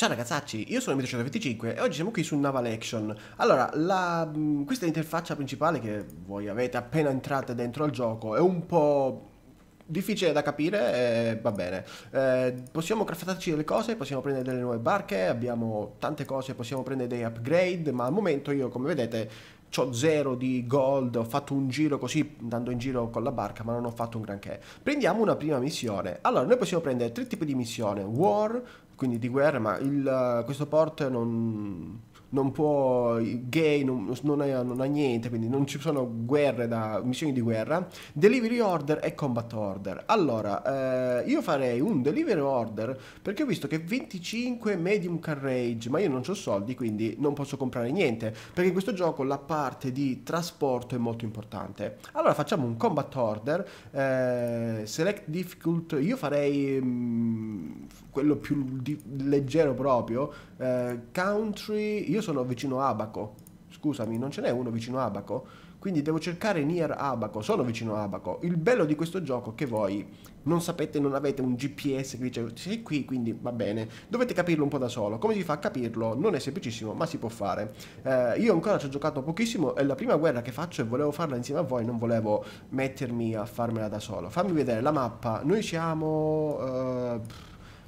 Ciao ragazzacci, io sono Mito125 e oggi siamo qui su Naval Action. Allora, la, questa è l'interfaccia principale che voi avete appena entrate dentro al gioco, è un po' difficile da capire, eh, va bene. Eh, possiamo craftarci delle cose, possiamo prendere delle nuove barche, abbiamo tante cose, possiamo prendere dei upgrade, ma al momento io, come vedete, ho zero di gold, ho fatto un giro così andando in giro con la barca, ma non ho fatto un granché. Prendiamo una prima missione. Allora, noi possiamo prendere tre tipi di missione: War, quindi di guerra, ma il, questo port non, non può, gay non, non, ha, non, ha, niente, quindi non ci sono guerre da missioni di guerra. Delivery order e combat order. Allora, eh, io farei un delivery order perché ho visto che 25 medium carriage, ma io non ho soldi, quindi non posso comprare niente, perché in questo gioco la parte di trasporto è molto importante. Allora facciamo un combat order, eh, select difficult, io farei mm, quello più leggero proprio, eh, country, io io sono vicino a Abaco. Scusami, non ce n'è uno vicino a Abaco? Quindi devo cercare near Abaco, sono vicino a Abaco. Il bello di questo gioco è che voi non sapete, non avete un GPS che dice sei qui, quindi va bene. Dovete capirlo un po' da solo. Come si fa a capirlo? Non è semplicissimo, ma si può fare. Eh, io ancora ci ho giocato pochissimo, è la prima guerra che faccio e volevo farla insieme a voi, non volevo mettermi a farmela da solo. Fammi vedere la mappa. Noi siamo... Eh,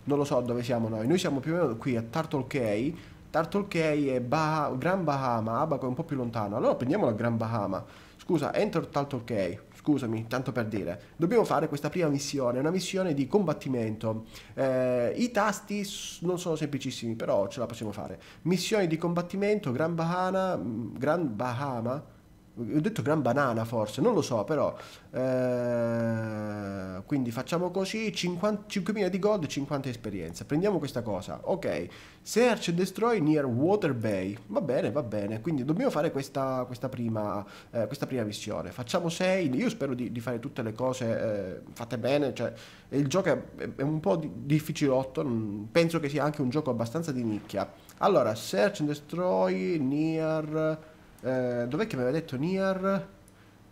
non lo so dove siamo noi. Noi siamo più o meno qui a Turtle Cay Turtle Cay e bah Gran Bahama, Abaco è un po' più lontano. Allora prendiamo la Gran Bahama. Scusa, enter Turtle Cay. Scusami, tanto per dire. Dobbiamo fare questa prima missione, una missione di combattimento. Eh, I tasti non sono semplicissimi, però ce la possiamo fare. Missioni di combattimento, Gran Bahama, Gran Bahama ho detto gran banana forse, non lo so, però. Eh, quindi facciamo così, 50, 5.000 di gold, 50 esperienza. Prendiamo questa cosa. Ok, search and destroy near Water Bay. Va bene, va bene. Quindi dobbiamo fare questa, questa, prima, eh, questa prima, missione. Facciamo 6. Io spero di, di, fare tutte le cose eh, fatte bene. Cioè, il gioco è, è un po' difficilotto. Penso che sia anche un gioco abbastanza di nicchia. Allora, search and destroy near... Eh, dov'è che mi aveva detto Near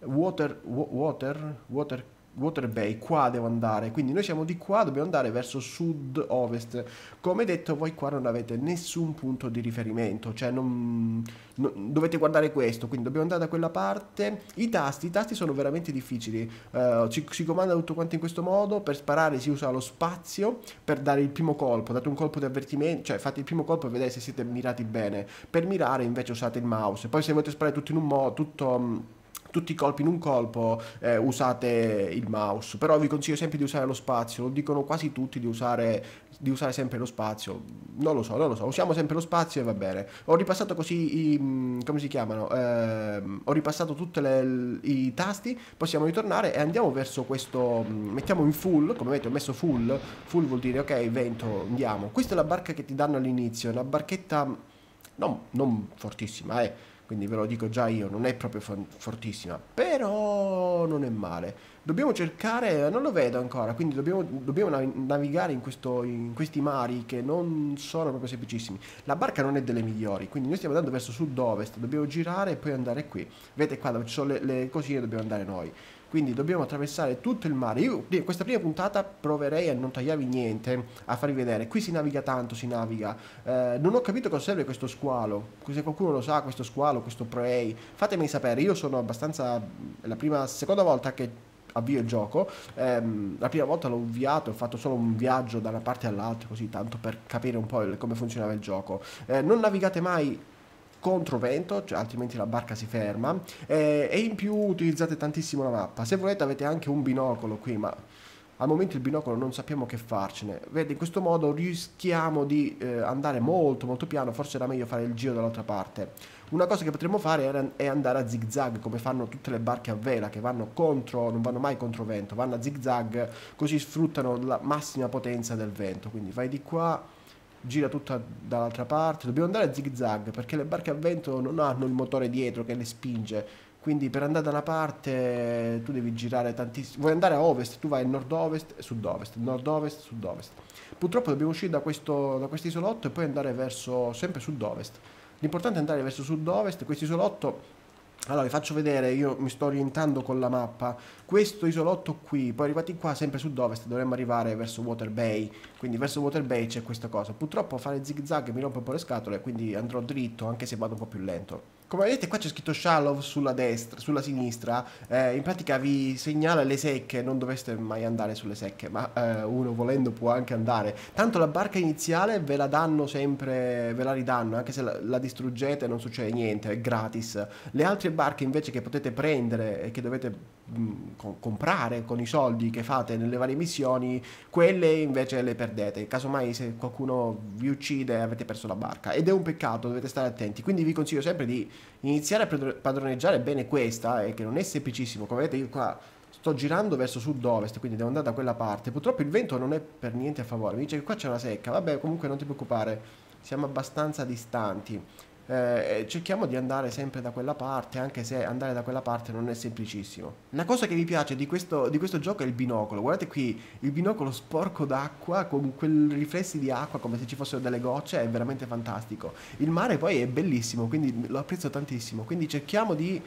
Water, water, water, water Bay, qua devo andare, quindi noi siamo di qua, dobbiamo andare verso sud-ovest. Come detto, voi qua non avete nessun punto di riferimento, cioè non, non, dovete guardare questo, quindi dobbiamo andare da quella parte. I tasti, i tasti sono veramente difficili, uh, si, si, comanda tutto quanto in questo modo, per sparare si usa lo spazio, per dare il primo colpo, date un colpo di avvertimento, cioè fate il primo colpo e vedete se siete mirati bene. Per mirare invece usate il mouse, poi se volete sparare tutto in un modo, tutto mm, tutti i colpi in un colpo eh, usate il mouse. Però vi consiglio sempre di usare lo spazio lo dicono quasi tutti di usare, di usare sempre lo spazio. Non lo so non lo so usiamo sempre lo spazio e va bene. Ho ripassato così i, mm, come si chiamano eh, ho ripassato tutti i tasti possiamo ritornare e andiamo verso questo mm, mettiamo in full come vedete ho messo full full vuol dire ok vento andiamo. Questa è la barca che ti danno all'inizio una barchetta non, non fortissima eh quindi ve lo dico già io, non è proprio fortissima, però non è male. Dobbiamo cercare, non lo vedo ancora, quindi dobbiamo, dobbiamo navigare in, questo, in, questi mari che non sono proprio semplicissimi. La barca non è delle migliori, quindi noi stiamo andando verso sud-ovest, dobbiamo girare e poi andare qui. Vedete qua dove ci sono le, le cosine dobbiamo andare noi quindi dobbiamo attraversare tutto il mare. Io questa prima puntata proverei a non tagliarvi niente, a farvi vedere. Qui si naviga tanto, si naviga. Eh, non ho capito cosa serve questo squalo. Se qualcuno lo sa, questo squalo, questo prey, fatemi sapere. Io sono abbastanza... È la prima, seconda volta che avvio il gioco. Ehm, la prima volta l'ho avviato, ho fatto solo un viaggio da una parte all'altra, così tanto per capire un po' come funzionava il gioco. Eh, non navigate mai controvento, cioè, altrimenti la barca si ferma, eh, e in più utilizzate tantissimo la mappa. Se volete avete anche un binocolo qui, ma al momento il binocolo non sappiamo che farcene. Vedi, in questo modo rischiamo di eh, andare molto molto piano, forse era meglio fare il giro dall'altra parte. Una cosa che potremmo fare è andare a zig zag, come fanno tutte le barche a vela, che vanno contro, non vanno mai contro vento, vanno a zig zag, così sfruttano la massima potenza del vento. Quindi vai di qua, gira tutta dall'altra parte. Dobbiamo andare a zig zag perché le barche a vento non hanno il motore dietro che le spinge. Quindi per andare da una parte tu devi girare tantissimo. Vuoi andare a ovest, tu vai nord-ovest sud-ovest, nord-ovest, sud-ovest. Purtroppo dobbiamo uscire da questo, da questo isolotto e poi andare verso sempre sud-ovest. L'importante è andare verso sud-ovest. Questo isolotto Allora, vi faccio vedere, io mi sto orientando con la mappa. Questo isolotto qui, poi arrivati qua, sempre sud-ovest, dovremmo arrivare verso Water Bay. Quindi verso Water Bay c'è questa cosa. Purtroppo fare zig zag mi rompe un po' le scatole, quindi andrò dritto, anche se vado un po' più lento. Come vedete qua c'è scritto Shallow sulla destra, sulla sinistra, eh, in pratica vi segnala le secche, non dovreste mai andare sulle secche, ma eh, uno volendo può anche andare. Tanto la barca iniziale ve la danno sempre, ve la ridanno, anche se la, la distruggete non succede niente, è gratis. Le altre barche invece che potete prendere e che dovete comprare con i soldi che fate nelle varie missioni, quelle invece le perdete. Casomai se qualcuno vi uccide avete perso la barca ed è un peccato, dovete stare attenti. Quindi vi consiglio sempre di iniziare a padroneggiare bene questa, e che non è semplicissimo. Come vedete io qua sto girando verso sud-ovest, quindi devo andare da quella parte. Purtroppo il vento non è per niente a favore. Mi dice che qua c'è una secca. Vabbè, comunque non ti preoccupare, siamo abbastanza distanti eh, cerchiamo di andare sempre da quella parte, anche se andare da quella parte non è semplicissimo. Una cosa che mi piace di questo, di questo gioco è il binocolo. Guardate qui, il binocolo sporco d'acqua, con quei riflessi di acqua come se ci fossero delle gocce, è veramente fantastico. Il mare poi è bellissimo, quindi lo apprezzo tantissimo. Quindi cerchiamo di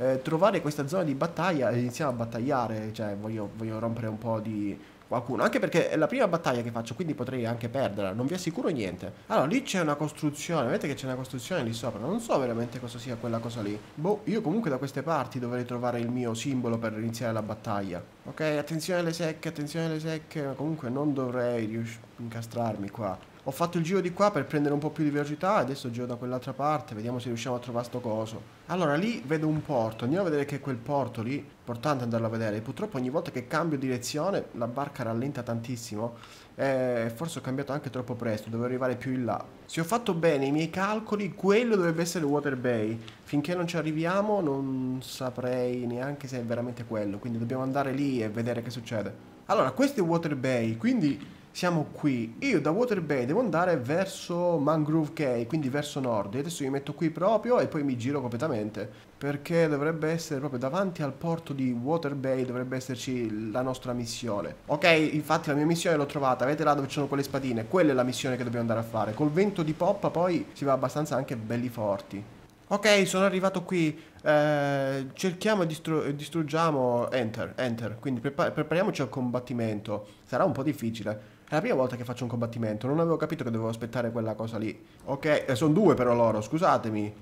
eh, trovare questa zona di battaglia e iniziamo a battagliare, cioè voglio, voglio rompere un po' di qualcuno, anche perché è la prima battaglia che faccio, quindi potrei anche perderla, non vi assicuro niente. Allora, lì c'è una costruzione, vedete che c'è una costruzione lì sopra, non so veramente cosa sia quella cosa lì. Boh, io comunque da queste parti dovrei trovare il mio simbolo per iniziare la battaglia. Ok, attenzione alle secche, attenzione alle secche, comunque non dovrei incastrarmi qua. Ho fatto il giro di qua per prendere un po' più di velocità, adesso giro da quell'altra parte, vediamo se riusciamo a trovare sto coso. Allora, lì vedo un porto, andiamo a vedere che è quel porto lì, importante andarlo a vedere. Purtroppo ogni volta che cambio direzione la barca rallenta tantissimo e forse ho cambiato anche troppo presto, devo arrivare più in là. Se ho fatto bene i miei calcoli, quello dovrebbe essere Water Bay. Finché non ci arriviamo non saprei neanche se è veramente quello, quindi dobbiamo andare lì e vedere che succede. Allora, questo è Water Bay, quindi siamo qui. Io da Water Bay devo andare verso Mangrove Cay, quindi verso nord. E adesso mi metto qui proprio e poi mi giro completamente. Perché dovrebbe essere proprio davanti al porto di Water Bay, dovrebbe esserci la nostra missione. Ok, infatti la mia missione l'ho trovata. Vedete là dove ci sono quelle spadine? Quella è la missione che dobbiamo andare a fare. Col vento di poppa poi si va abbastanza anche belli forti. Ok, sono arrivato qui. Eh, cerchiamo e distru distruggiamo. Enter, enter. Quindi prepa prepariamoci al combattimento. Sarà un po' difficile. È la prima volta che faccio un combattimento, non avevo capito che dovevo aspettare quella cosa lì. Ok, eh, sono due però loro, scusatemi.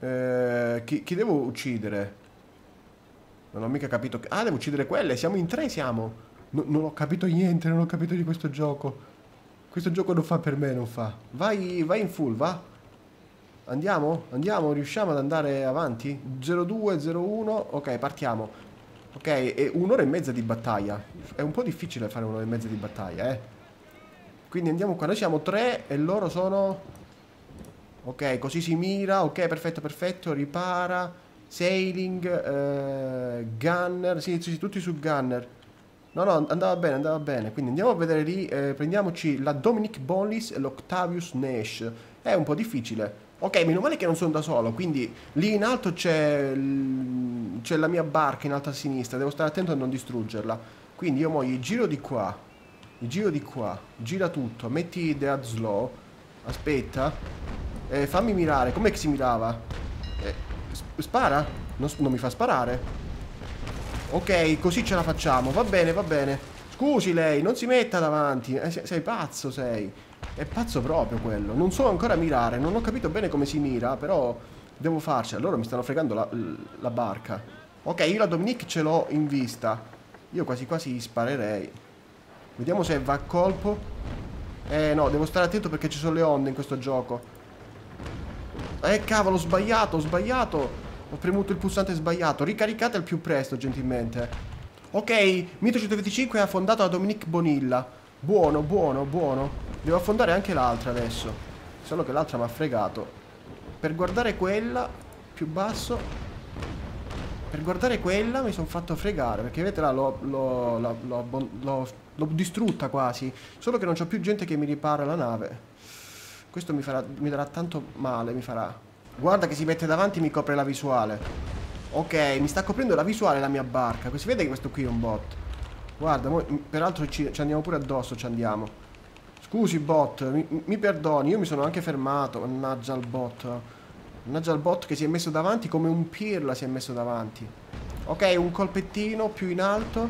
Eh, chi, chi, devo uccidere? Non ho mica capito. Ah, devo uccidere quelle, siamo in tre, siamo. No, non ho capito niente, non ho capito di questo gioco. Questo gioco non fa per me, non fa. Vai, vai in full, va. Andiamo? Andiamo? Riusciamo ad andare avanti? 02, 01, ok, partiamo. Ok, è un'ora e mezza di battaglia. È un po' difficile fare un'ora e mezza di battaglia, eh. Quindi andiamo qua. Noi siamo tre e loro sono... Ok, così si mira. Ok, perfetto, perfetto. Ripara. Sailing. Eh, gunner. Sì, sì, tutti su gunner. No, no, andava bene, andava bene. Quindi andiamo a vedere lì. Eh, prendiamoci la Dominic Bollis e l'Octavius Nash. È un po' difficile. Ok, meno male che non sono da solo, quindi lì in alto c'è la mia barca in alto a sinistra, devo stare attento a non distruggerla. Quindi io mo gli giro di qua, gli giro di qua, gira tutto, metti dead slow, aspetta, eh, fammi mirare, com'è che si mirava? Eh, spara? Non, non mi fa sparare? Ok, così ce la facciamo, va bene, va bene. Scusi lei, non si metta davanti, eh, sei, sei pazzo sei. È pazzo proprio quello. Non so ancora mirare, non ho capito bene come si mira, però devo farcela. Loro mi stanno fregando la, la barca. Ok, io la Dominique ce l'ho in vista. Io quasi quasi sparerei. Vediamo se va a colpo. Eh no, devo stare attento perché ci sono le onde in questo gioco. Eh cavolo, ho sbagliato, ho sbagliato. Ho premuto il pulsante sbagliato. Ricaricate al più presto, gentilmente. Ok, Mito 125 è affondato da Dominique Bonilla. Buono, buono, buono. Devo affondare anche l'altra adesso. Solo che l'altra mi ha fregato. Per guardare quella, più basso. Per guardare quella mi sono fatto fregare. Perché vedete là, l'ho distrutta quasi. Solo che non c'ho più gente che mi ripara la nave. Questo mi, farà, mi darà tanto male, mi farà. Guarda che si mette davanti e mi copre la visuale. Ok, mi sta coprendo la visuale la mia barca. Si vede che questo qui è un bot. Guarda, peraltro ci, ci andiamo pure addosso, ci andiamo. Scusi bot, mi, mi, perdoni, io mi sono anche fermato, mannaggia il bot. Mannaggia il bot che si è messo davanti come un pirla si è messo davanti. Ok, un colpettino più in alto.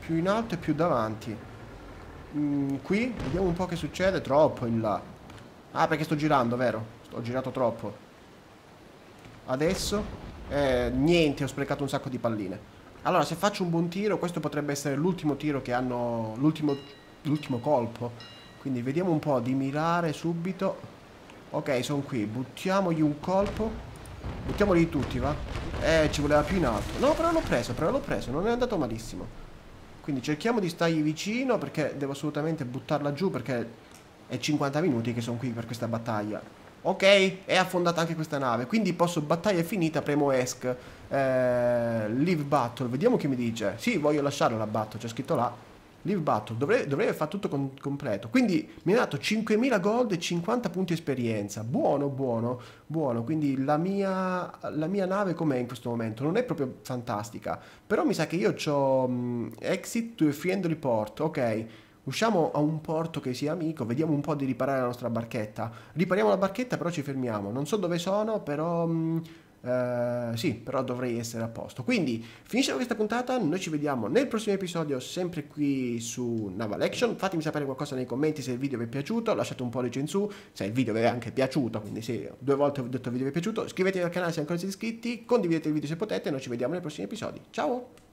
Più in alto e più davanti. Mm, qui, vediamo un po' che succede. Troppo in là. Ah, perché sto girando, vero? Ho girato troppo. Adesso? Eh, niente, ho sprecato un sacco di palline. Allora, se faccio un buon tiro, questo potrebbe essere l'ultimo tiro che hanno... L'ultimo colpo. Quindi vediamo un po' di mirare subito. Ok, sono qui. Buttiamogli un colpo. Buttiamoli tutti, va? Eh, ci voleva più in alto. No, però l'ho preso, però l'ho preso. Non è andato malissimo. Quindi cerchiamo di stargli vicino perché devo assolutamente buttarla giù perché è 50 minuti che sono qui per questa battaglia. Ok, è affondata anche questa nave. Quindi posso, battaglia finita, premo ESC. Eh, leave battle. Vediamo che mi dice. Sì, voglio lasciare la battle, c'è scritto là. Leave battle, dovrei, dovrei fare tutto con, completo. Quindi mi ha dato 5.000 gold e 50 punti esperienza. Buono, buono, buono. Quindi la mia, la mia nave com'è in questo momento? Non è proprio fantastica. Però mi sa che io ho um, exit to a friendly port. Ok, usciamo a un porto che sia amico. Vediamo un po' di riparare la nostra barchetta. Ripariamo la barchetta però ci fermiamo. Non so dove sono, però... Um, Uh, sì, però dovrei essere a posto. Quindi, finisce questa puntata, noi ci vediamo nel prossimo episodio, sempre qui su Naval Action. Fatemi sapere qualcosa nei commenti se il video vi è piaciuto, lasciate un pollice in su, se il video vi è anche piaciuto, quindi se due volte ho detto il video vi è piaciuto, iscrivetevi al canale se ancora siete iscritti, condividete il video se potete, noi ci vediamo nei prossimi episodi. Ciao!